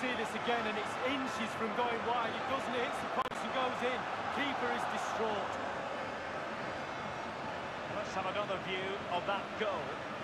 see this again, and it's inches from going wide. It doesn't, hit the post and goes in. Keeper is distraught. Let's have another view of that goal.